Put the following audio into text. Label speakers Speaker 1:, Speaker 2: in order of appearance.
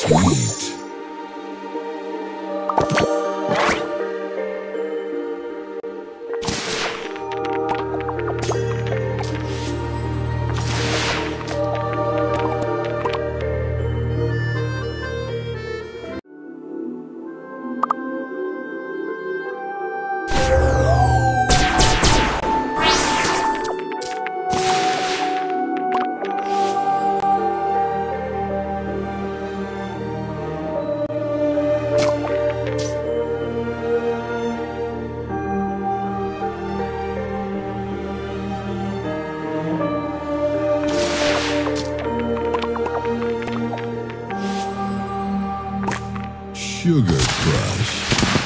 Speaker 1: sweet. Sugar Crush.